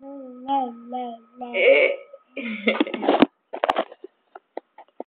La la la.